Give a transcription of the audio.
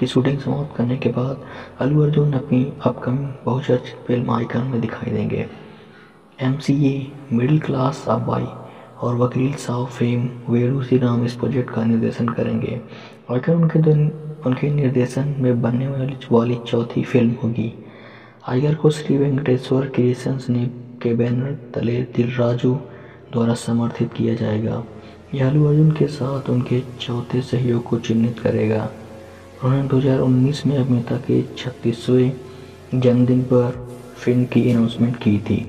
की शूटिंग समाप्त करने के बाद अल्लू अर्जुन अपनी अपकमिंग बहुचर्चित फ़िल्म आइकन में दिखाई देंगे। M C A middle class Abbayi और वकील साहब फेम वेणु श्री राम इस प्रोजेक्ट का निर्देशन करेंगे। आइकन उनके दिन, उनके निर्देशन में बनने वाली वाली चौथी फ़िल्म होगी। आइगर को श्री वेंकटेश्वर क्रिएशंस ने, के बैनर तले दिल राजू द्वारा समर्थित किया जाएगा। यह अल्लू अर्जुन के साथ उनके चौथे सहयोग को चिन्हित करेगा। उन्होंने 2019 में अभिनेता के छत्तीसवें जन्मदिन पर फ़िल्म की अनाउंसमेंट की थी।